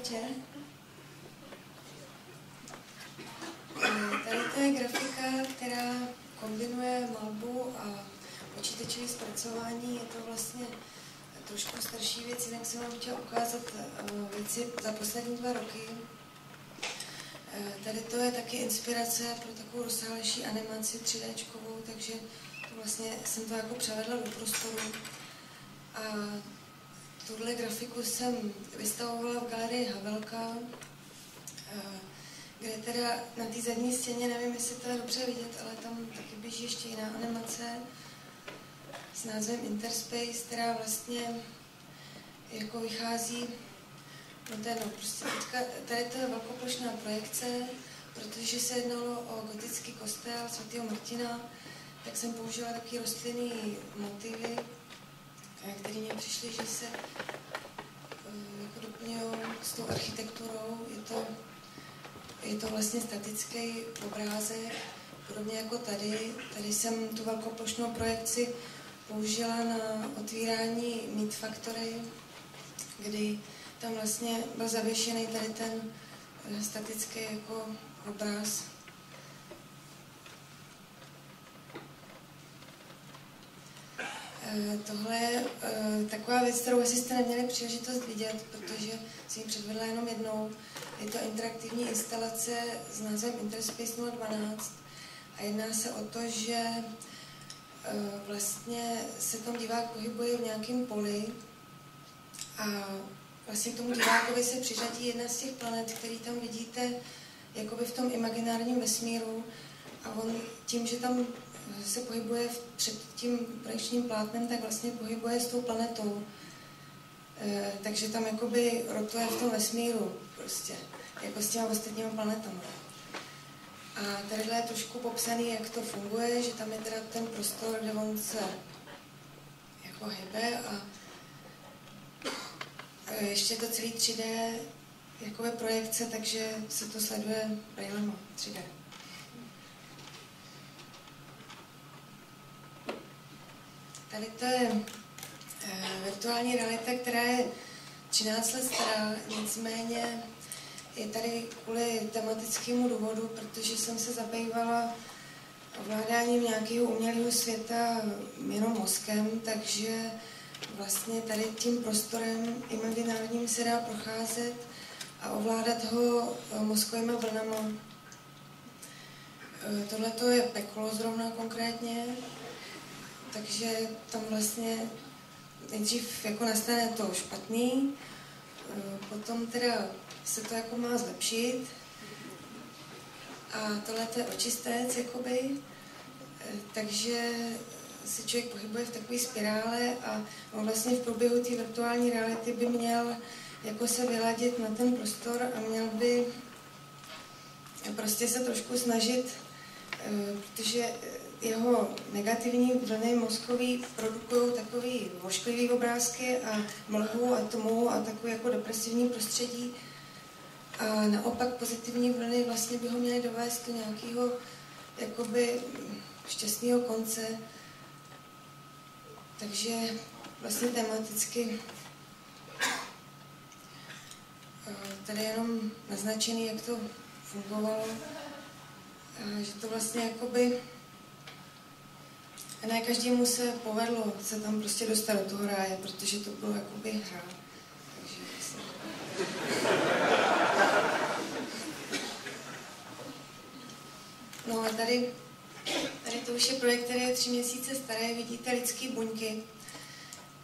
večer. Tady to je grafika, která kombinuje malbu a počítačové zpracování. Je to vlastně trošku starší věc, jinak jsem vám chtěla ukázat eh, věci za poslední dva roky. Eh, tady to je taky inspirace pro takovou rozsáhlejší animaci 3D, takže to vlastně jsem to jako převedla do prostoru. A tuhle grafiku jsem vystavovala v galerii Havelka, eh, kde teda na té zadní stěně, nevím, jestli to je dobře vidět, ale tam taky běží ještě jiná animace s názvem Interspace, která vlastně jako vychází No to je no, prostě teďka, tady to je velkoplošná projekce, protože se jednalo o gotický kostel svatého Martina, tak jsem použila taky rostlinný motivy, které mě přišly, že se uh, jako doplňují s tou architekturou. Je to, je to vlastně statický obrázek, podobně jako tady. Tady jsem tu velkoplošnou projekci použila na otvírání Meat Factory, kdy tam vlastně byl zavěšený tady ten eh, statický jako obraz. Tohle je eh, taková věc, kterou asi jste neměli příležitost vidět, protože jsem ji předvedla jenom jednou. Je to interaktivní instalace s názvem Interspace 012 a jedná se o to, že vlastně se tam divák pohybuje v nějakém poli a vlastně k tomu divákovi se přiřadí jedna z těch planet, který tam vidíte jakoby v tom imaginárním vesmíru a on tím, že tam se pohybuje před tím projekčním plátnem, tak vlastně pohybuje s tou planetou. E, takže tam jakoby rotuje v tom vesmíru prostě, jako s těma ostatními planetami. A tady je trošku popsaný, jak to funguje, že tam je teda ten prostor, kde on se jako hybe a Eh, ještě to celý 3D jakoby projekce, takže se to sleduje braillema 3D. To je e, virtuální realita, která je 13 let stará, nicméně je tady kvůli tematickému důvodu, protože jsem se zabývala ovládáním nějakého umělého světa jenom mozkem, takže vlastně tady tím prostorem imaginárním se dá procházet a ovládat ho eh, mozkovými vlnama. Eh, Tohle to je peklo zrovna konkrétně, takže tam vlastně nejdřív jako nastane to špatný, eh, potom teda se to jako má zlepšit. A tohle je očistec, jakoby, takže se člověk pohybuje v takové spirále a on vlastně v průběhu té virtuální reality by měl jako se vyladit na ten prostor a měl by prostě se trošku snažit, eh, protože jeho negativní vlny mozkový produkují takový vošklivý obrázky a mlhu a tmu a takové jako depresivní prostředí. A naopak pozitivní vlny vlastně by ho měly dovést do nějakého jakoby šťastného konce, takže vlastně tematicky eh, tady jenom naznačený, jak to fungovalo, a že to vlastně jakoby ne každému se povedlo se tam prostě dostat do toho ráje, protože to bylo jakoby hra. Takže vlastně... No a tady Tady to už je projekt, který je tři měsíce starý, vidíte lidské buňky.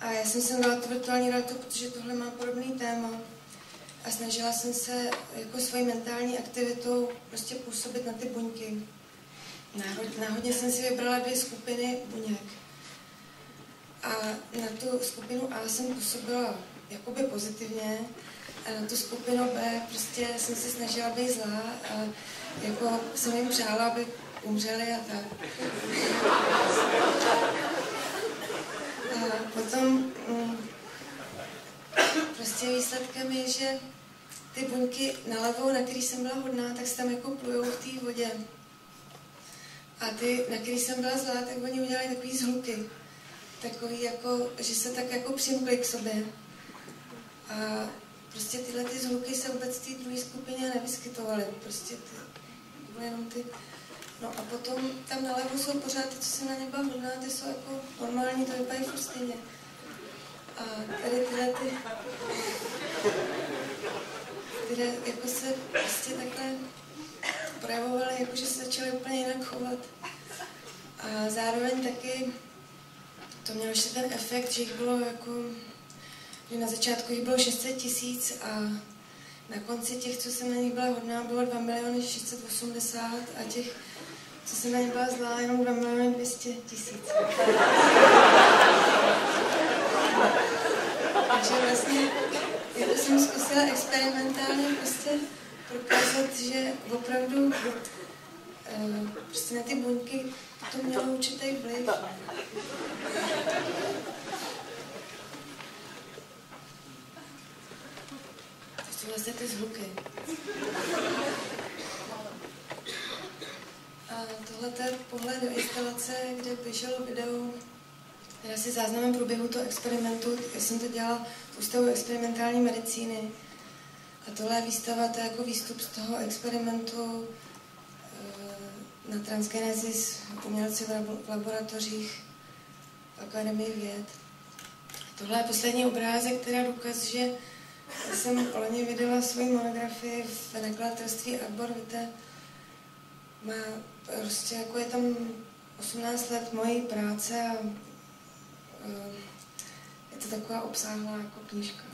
A já jsem sem dala tu virtuální realitu, protože tohle má podobný téma. A snažila jsem se jako svojí mentální aktivitou prostě působit na ty buňky. Náhod, náhodně jsem si vybrala dvě skupiny buněk. A na tu skupinu A jsem působila jakoby pozitivně, a na tu skupinu B prostě jsem se snažila být zlá a jako jsem jim přála, aby umřeli a tak. A potom mm, prostě výsledkem je, že ty buňky nalevo, na který jsem byla hodná, tak se tam jako plujou v té vodě. A ty, na který jsem byla zlá, tak oni udělali takový zhluky. Takový jako, že se tak jako přimkli k sobě. A prostě tyhle ty zvuky se vůbec té druhé skupině nevyskytovaly. Prostě ty, byly jenom ty No a potom tam nalevo jsou pořád ty, co se na ně bavím, ty jsou jako normální, to vypadají furt stejně. A tady tyhle ty, tyhle jako se prostě takhle projevovaly, jako že se začaly úplně jinak chovat. A zároveň taky to mělo ještě ten efekt, že jich bylo jako, že na začátku jich bylo 600 tisíc a na konci těch, co jsem na nich byla hodná, bylo 2 miliony 680 a těch, co jsem na ně byla zlá, jenom 2 miliony 200 tisíc. Takže vlastně jako jsem zkusila experimentálně prostě prokázat, že opravdu uh, prostě na ty buňky to mělo určitý vliv. To jsou vlastně ty zvuky. A tohle je pohled do instalace, kde běželo video, teda si záznamem průběhu toho experimentu. Já jsem to dělala v Ústavu experimentální medicíny. A tohle je výstava, to je jako výstup z toho experimentu eh, na transgenezis umělci v laboratořích v Akademii věd. Tohle je poslední obrázek, která důkaz, že jsem loni vydala svoji monografii v nakladatelství Arbor Vitae. Má prostě jako je tam 18 let mojí práce a uh, je to taková obsáhlá jako knížka.